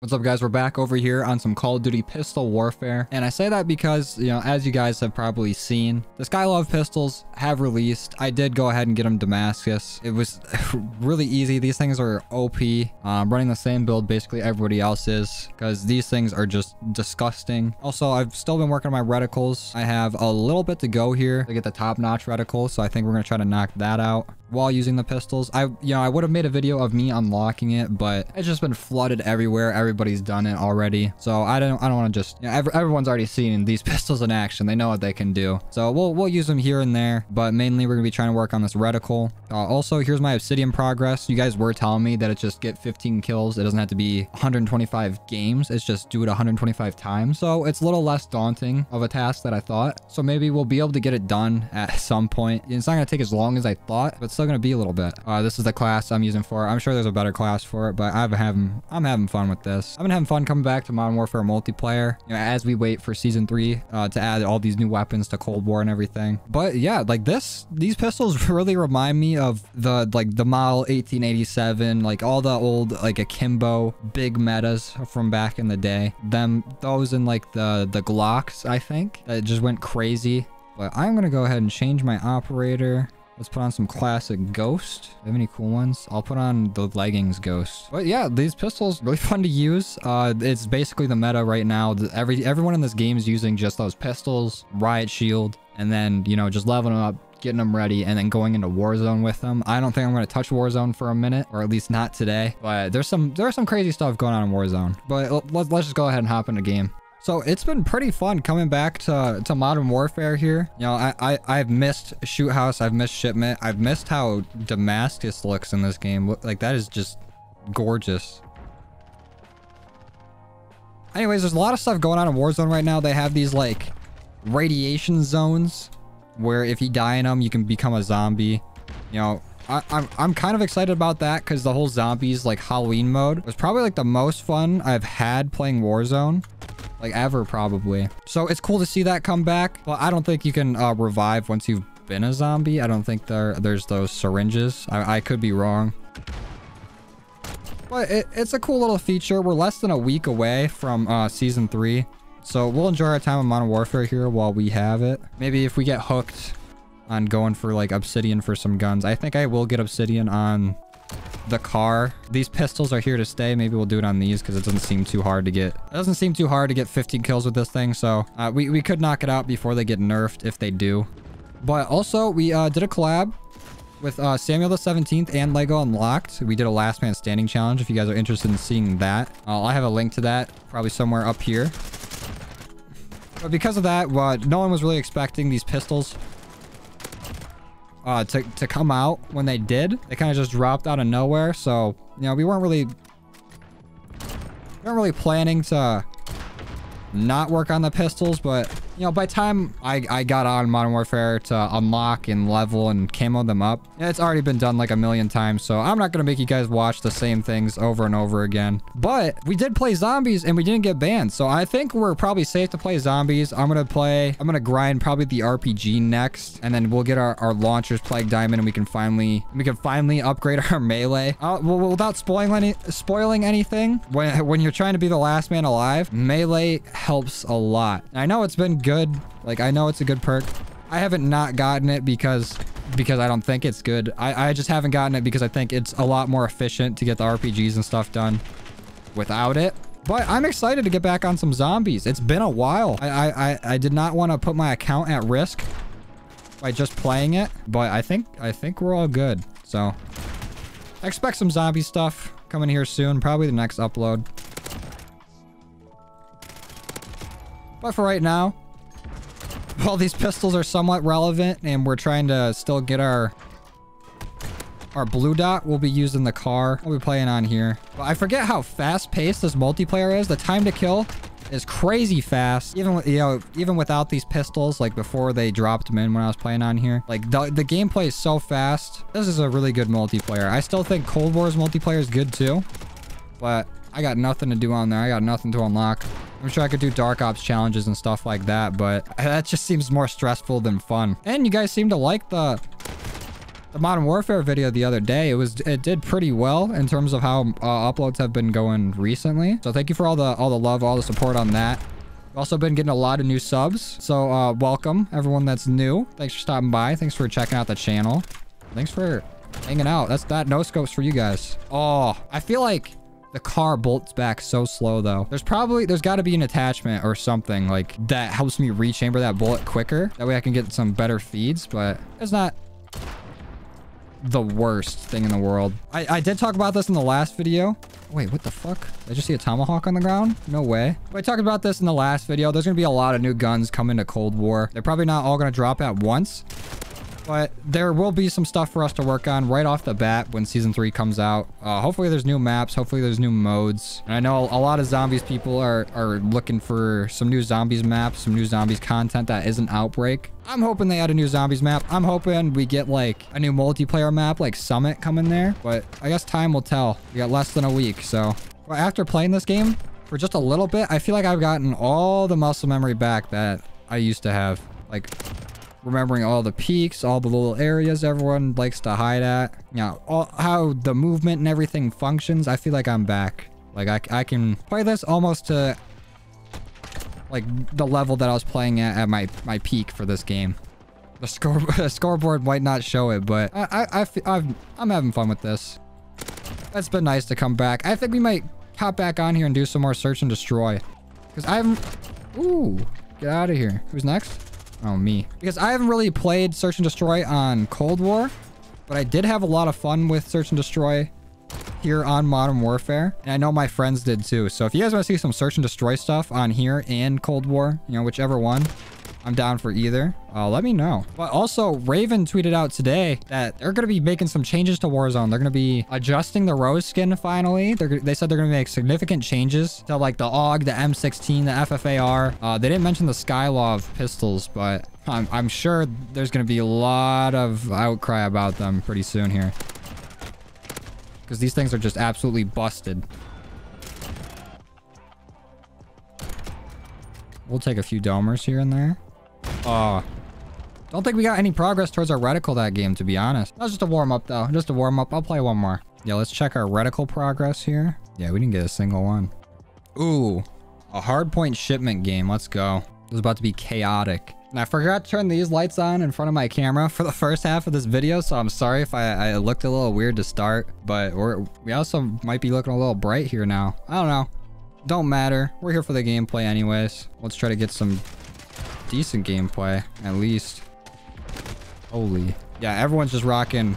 What's up guys, we're back over here on some Call of Duty Pistol Warfare. And I say that because, you know, as you guys have probably seen, the Sykov pistols have released. I did go ahead and get them Damascus. It was really easy. These things are OP. Um, running the same build basically everybody else is because these things are just disgusting. Also, I've still been working on my reticles. I have a little bit to go here to get the top-notch reticle, so I think we're going to try to knock that out while using the pistols. I, you know, I would have made a video of me unlocking it, but it's just been flooded everywhere. Everybody's done it already. So I don't, I don't want to just, you know, every, everyone's already seen these pistols in action. They know what they can do. So we'll, we'll use them here and there, but mainly we're gonna be trying to work on this reticle. Uh, also, here's my obsidian progress. You guys were telling me that it just get 15 kills. It doesn't have to be 125 games. It's just do it 125 times. So it's a little less daunting of a task that I thought. So maybe we'll be able to get it done at some point. It's not gonna take as long as I thought, but still gonna be a little bit. Uh, this is the class I'm using for it. I'm sure there's a better class for it, but I've having I'm having fun with this. I've been having fun coming back to Modern Warfare multiplayer. You know, as we wait for season three uh, to add all these new weapons to Cold War and everything. But yeah, like this, these pistols really remind me of the like the model 1887, like all the old like akimbo big metas from back in the day. Them those and like the the Glocks, I think that just went crazy. But I'm gonna go ahead and change my operator. Let's put on some classic Ghost. Have any cool ones? I'll put on the leggings Ghost. But yeah, these pistols really fun to use. Uh, it's basically the meta right now. Every everyone in this game is using just those pistols, riot shield, and then you know just leveling them up, getting them ready, and then going into Warzone with them. I don't think I'm going to touch Warzone for a minute, or at least not today. But there's some there's some crazy stuff going on in Warzone. But let's just go ahead and hop in the game. So it's been pretty fun coming back to, to Modern Warfare here. You know, I, I, I've missed Shoot House. I've missed Shipment. I've missed how Damascus looks in this game. Like, that is just gorgeous. Anyways, there's a lot of stuff going on in Warzone right now. They have these, like, radiation zones where if you die in them, you can become a zombie. You know, I, I'm, I'm kind of excited about that because the whole zombies, like, Halloween mode was probably, like, the most fun I've had playing Warzone like ever probably. So it's cool to see that come back. But I don't think you can uh, revive once you've been a zombie. I don't think there there's those syringes. I, I could be wrong. But it, it's a cool little feature. We're less than a week away from uh, season three. So we'll enjoy our time in Modern Warfare here while we have it. Maybe if we get hooked on going for like obsidian for some guns. I think I will get obsidian on the Kar. These pistols are here to stay. Maybe we'll do it on these because it doesn't seem too hard to get. It doesn't seem too hard to get 15 kills with this thing. So uh, we, we could knock it out before they get nerfed if they do. But also we uh, did a collab with uh, Samuel the 17th and Lego Unlocked. We did a last man standing challenge if you guys are interested in seeing that. Uh, I have a link to that probably somewhere up here. But because of that, uh, no one was really expecting these pistols uh, to, to come out when they did. They kind of just dropped out of nowhere. So, you know, we weren't really, we weren't really planning to not work on the pistols, but you know, by time I, I got on Modern Warfare to unlock and level and camo them up, it's already been done like a million times, so I'm not going to make you guys watch the same things over and over again. But we did play zombies and we didn't get banned, so I think we're probably safe to play zombies. I'm going to play, I'm going to grind probably the RPG next, and then we'll get our, our launchers Plague Diamond and we can finally, we can finally upgrade our melee. Uh, well, without spoiling any, spoiling anything, when, when you're trying to be the last man alive, melee helps a lot. I know it's been good. Like, I know it's a good perk. I haven't not gotten it because because I don't think it's good. I, I just haven't gotten it because I think it's a lot more efficient to get the RPGs and stuff done without it. But I'm excited to get back on some zombies. It's been a while. I, I, I did not want to put my account at risk by just playing it, but I think I think we're all good. So expect some zombie stuff coming here soon. Probably the next upload. But for right now, while these pistols are somewhat relevant and we're trying to still get our our blue dot will be used in the Kar. We'll be playing on here. But I forget how fast-paced this multiplayer is. The time to kill is crazy fast. Even with, you know, even without these pistols, like before they dropped them in when I was playing on here. Like the, the gameplay is so fast. This is a really good multiplayer. I still think Cold War's multiplayer is good too. But I got nothing to do on there. I got nothing to unlock. I'm sure I could do Dark Ops challenges and stuff like that, but that just seems more stressful than fun. And you guys seem to like the the Modern Warfare video the other day. It was it did pretty well in terms of how uh, uploads have been going recently. So thank you for all the all the love, all the support on that. Also been getting a lot of new subs. So uh, welcome everyone that's new. Thanks for stopping by. Thanks for checking out the channel. Thanks for hanging out. That's that no scopes for you guys. Oh, I feel like the Kar bolts back so slow though. There's probably, there's got to be an attachment or something like that helps me rechamber that bullet quicker. That way I can get some better feeds, but it's not the worst thing in the world. I, I did talk about this in the last video. Wait, what the fuck? Did I just see a tomahawk on the ground? No way. I talked about this in the last video. There's going to be a lot of new guns coming to Cold War. They're probably not all going to drop at once. But there will be some stuff for us to work on right off the bat when season three comes out. Uh, hopefully there's new maps. Hopefully there's new modes. And I know a lot of zombies people are, are looking for some new zombies maps, some new zombies content that isn't Outbreak. I'm hoping they add a new zombies map. I'm hoping we get like a new multiplayer map like Summit coming there. But I guess time will tell. We got less than a week. So well, after playing this game for just a little bit, I feel like I've gotten all the muscle memory back that I used to have. Like remembering all the peaks, all the little areas everyone likes to hide at. You know, all, how the movement and everything functions. I feel like I'm back. Like, I, I can play this almost to, like, the level that I was playing at at my, my peak for this game. The, score, the scoreboard might not show it, but I, I, I, I'm, I'm having fun with this. It's been nice to come back. I think we might hop back on here and do some more search and destroy. Because I haven't... Ooh, get out of here. Who's next? Oh, me. Because I haven't really played Search and Destroy on Cold War, but I did have a lot of fun with Search and Destroy here on Modern Warfare. And I know my friends did too. So if you guys want to see some Search and Destroy stuff on here and Cold War, you know, whichever one, I'm down for either. Uh, let me know. But also, Raven tweeted out today that they're going to be making some changes to Warzone. They're going to be adjusting the Rose skin finally. They're, they said they're going to make significant changes to like the AUG, the M16, the FFAR. Uh, they didn't mention the Sykov pistols, but I'm, I'm sure there's going to be a lot of outcry about them pretty soon here. Because these things are just absolutely busted. We'll take a few domers here and there. Oh. Don't think we got any progress towards our reticle that game, to be honest. That's just a warm-up, though. Just a warm-up. I'll play one more. Yeah, let's check our reticle progress here. Yeah, we didn't get a single one. Ooh. A hardpoint shipment game. Let's go. This is about to be chaotic. And I forgot to turn these lights on in front of my camera for the first half of this video, so I'm sorry if I, I looked a little weird to start, but we also might be looking a little bright here now. I don't know. Don't matter. We're here for the gameplay anyways. Let's try to get some decent gameplay, at least. Holy. Yeah, everyone's just rocking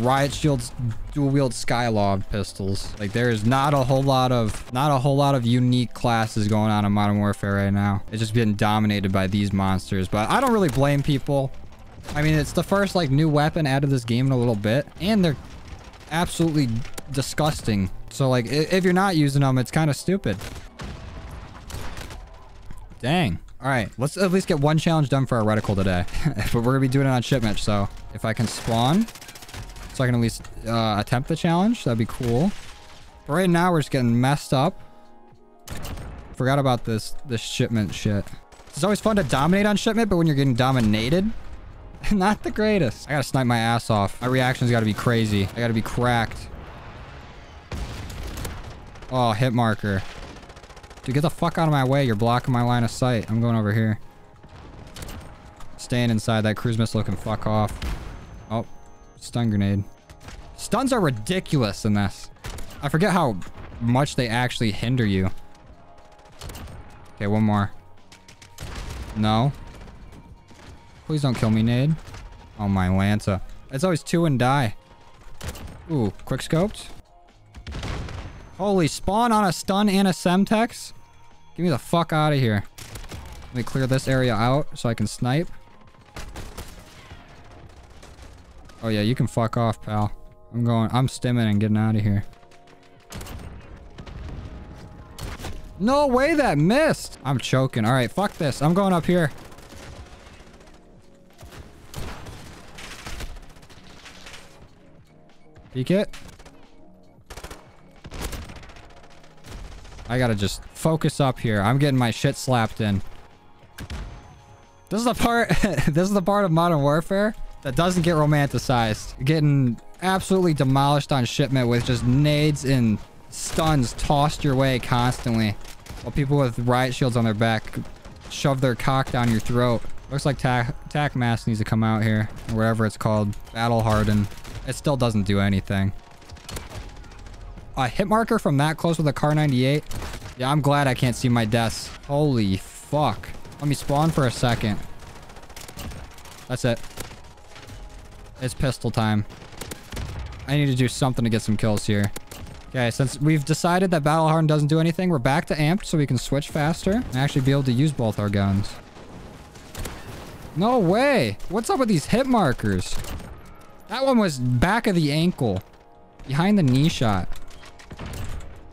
Riot Shield's dual-wield Sykov pistols. Like, there is not a whole lot of, not a whole lot of unique classes going on in Modern Warfare right now. It's just getting dominated by these monsters. But I don't really blame people. I mean, it's the first, like, new weapon added this game in a little bit. And they're absolutely disgusting. So, like, if you're not using them, it's kind of stupid. Dang. All right, let's at least get one challenge done for our reticle today. but we're going to be doing it on shipment, so if I can spawn, so I can at least uh, attempt the challenge, that'd be cool. But right now, we're just getting messed up. Forgot about this, this shipment shit. It's always fun to dominate on shipment, but when you're getting dominated, not the greatest. I gotta snipe my ass off. My reaction's gotta be crazy. I gotta be cracked. Oh, hit marker. Dude, get the fuck out of my way. You're blocking my line of sight. I'm going over here. Staying inside. That cruise missile can fuck off. Oh, stun grenade. Stuns are ridiculous in this. I forget how much they actually hinder you. Okay, one more. No. Please don't kill me, Nade. Oh, my Lanza. It's always two and die. Ooh, quick scoped. Holy spawn on a stun and a semtex? Get me the fuck out of here. Let me clear this area out so I can snipe. Oh yeah, you can fuck off, pal. I'm going, I'm stimming and getting out of here. No way that missed. I'm choking. All right, fuck this. I'm going up here. Peek it. I gotta just focus up here. I'm getting my shit slapped in. This is the part, this is the part of Modern Warfare that doesn't get romanticized. Getting absolutely demolished on shipment with just nades and stuns tossed your way constantly. While people with riot shields on their back shove their cock down your throat. Looks like tac, mask needs to come out here. Or whatever it's called. Battle hardened. It still doesn't do anything. A hit marker from that close with a Kar 98. Yeah, I'm glad I can't see my deaths. Holy fuck. Let me spawn for a second. That's it. It's pistol time. I need to do something to get some kills here. Okay, since we've decided that Battle Hardened doesn't do anything, we're back to amped so we can switch faster and actually be able to use both our guns. No way! What's up with these hit markers? That one was back of the ankle. Behind the knee shot.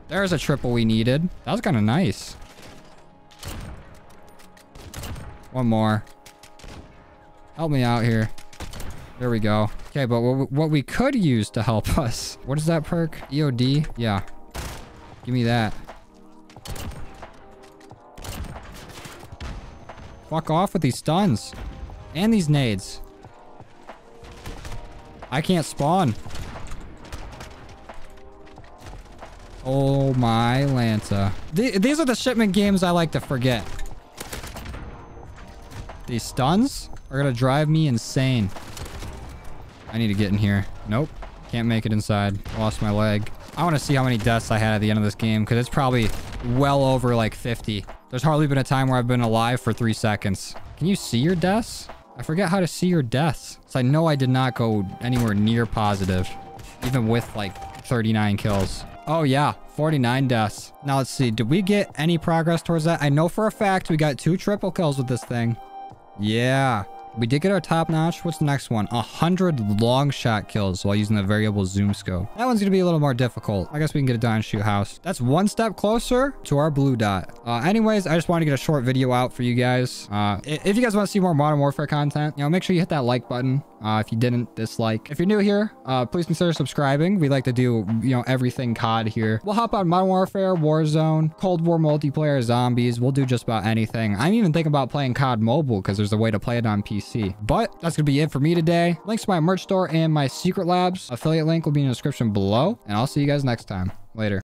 There's a triple we needed. That was kind of nice. One more. Help me out here. There we go. Okay, but what we could use to help us... What is that perk? EOD? Yeah. Give me that. Fuck off with these stuns. And these nades. I can't spawn. Oh my Lanta. Th these are the shipment games I like to forget. These stuns are gonna drive me insane. I need to get in here. Nope. Can't make it inside. Lost my leg. I want to see how many deaths I had at the end of this game because it's probably well over like 50. There's hardly been a time where I've been alive for three seconds. Can you see your deaths? I forget how to see your deaths. So I know I did not go anywhere near positive, even with like 39 kills. Oh yeah, 49 deaths. Now let's see. Did we get any progress towards that? I know for a fact we got two triple kills with this thing. Yeah. We did get our top notch. What's the next one? A hundred long shot kills while using the variable zoom scope. That one's gonna be a little more difficult. I guess we can get done and shoot house. That's one step closer to our blue dot. Uh, anyways, I just wanted to get a short video out for you guys. Uh, if you guys want to see more Modern Warfare content, you know, make sure you hit that like button. Uh, if you didn't dislike, if you're new here, uh, please consider subscribing. We like to do, you know, everything COD here. We'll hop on Modern Warfare, Warzone, Cold War multiplayer, zombies. We'll do just about anything. I'm even thinking about playing COD mobile because there's a way to play it on PC. But that's going to be it for me today. Links to my merch store and my secret labs affiliate link will be in the description below. And I'll see you guys next time. Later.